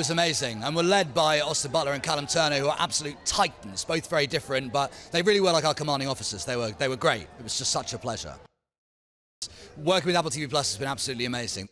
was amazing, and were led by Austin Butler and Callum Turner, who are absolute titans, both very different, but they really were like our commanding officers. They were, they were great. It was just such a pleasure. Working with Apple TV Plus has been absolutely amazing.